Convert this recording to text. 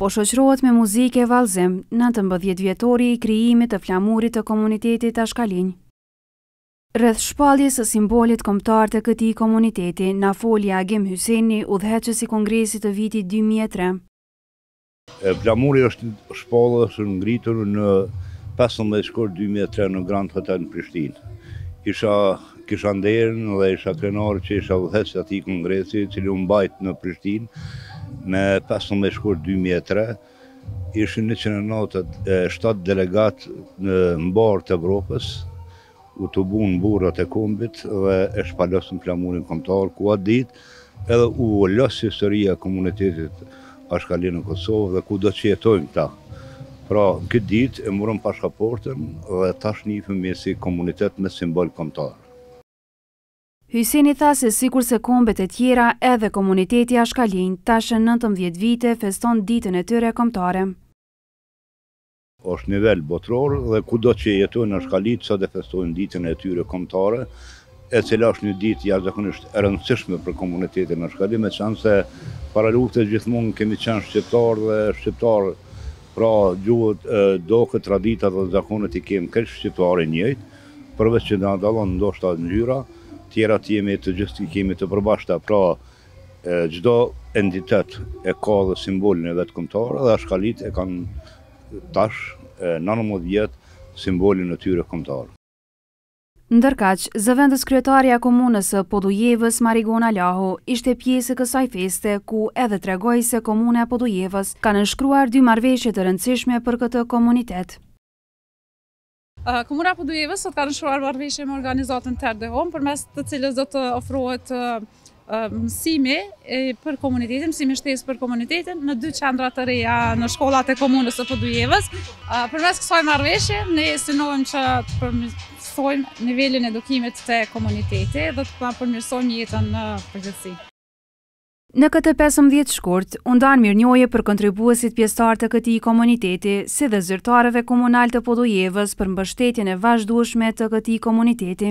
Po shoqërohet me muzikë e vallëzim, nëntëmbëdhjetë vjetori i krijimit të flamurit të komunitetit ashkalinj. Rreth shpalljes së simbolit kombëtar të këtij komuniteti na foli Agim Hyseni, udhëheqës i Kongresit të vitit dy mijë e tre. Flamuri është shpallur është ngritur në pesëmbëdhjetë shkurt dy mijë e tre në Grand Hotel në Prishtinë. Isha, kisha nderin dhe isha krenar që isha udhëheqës i atij kongresi, i cili u mbajt në Prishtinë më pesëmbëdhjetë shkurt dy mijë e tre. Ishin njëqind e nëntëdhjetë e shtatë delegatë në mbarë të Evropës, U tubunë burrat e kombit dhe e shpalosën flamurin kombëtar ku atë ditë edhe u vulos historia e komunitetit ashkali në Kosovë dhe kudo që jetojmë këta. Pra, këtë ditë e morëm pasaportën dhe tash njihemi si komunitet me simbol kombëtar. Hyseni tha se sikurse kombet e tjera, edhe komuniteti ashkalinj tash e nëntëmbëdhjetë vite feston ditën e tyre kombëtare. Është nivel botëror dhe kudo që jetojnë Ashkalit sot e festojnë ditën e tyre kombëtare, e cila është një ditë jashtëzakonisht e rëndësishme për komunitetin ashkali, meqenëse para luftës gjithmonë kemi qenë shqiptarë dhe shqiptarë, pra gjuhën, doket, traditat dhe zakonet i kemi krejt shqiptare njëjtë, përveç që na dallon ndoshta ngjyra, tjerat jemi të gjithë i kemi të përbashkëta, pra Çdo entitet e ka dhe simbolin e vet kombëtar dhe ashkalitë e kanë tash nëntëmbëdhjetë vjet simbolin e tyre kombëtar. Ndërkaq, zëvendëskryetarja e komunës së Podujevës, Marigona Lahu, ishte pjesë e kësaj feste, ku edhe tregoi se Komuna e Podujevës ka nënshkruar dy marrëveshje të rëndësishme për këtë komunitet. Komuna e Podujevës sot ka nënshkruar marrëveshje me organizatën Terre des Hommes, përmes të cilës do të ofrohet mësimi për komunitetin, mësimi shtesë për komunitetin në dy qendra të reja në shkollat e komunës së Podujevës. Përmes kësaj marrëveshje ne synojmë që të përmirësojmë nivelin e edukimit të komunitetit dhe të përmirësojmë jetën në përgjithësi. Në këtë pesëmbëdhjetë shkurt, u ndanë mirënjohje për kontribuesit pjesëtarë të këtij komuniteti, si dhe zyrtarëve komunalë të Podujevës për mbështetjen e vazhdueshme të këtij komuniteti.